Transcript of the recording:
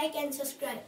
like and subscribe.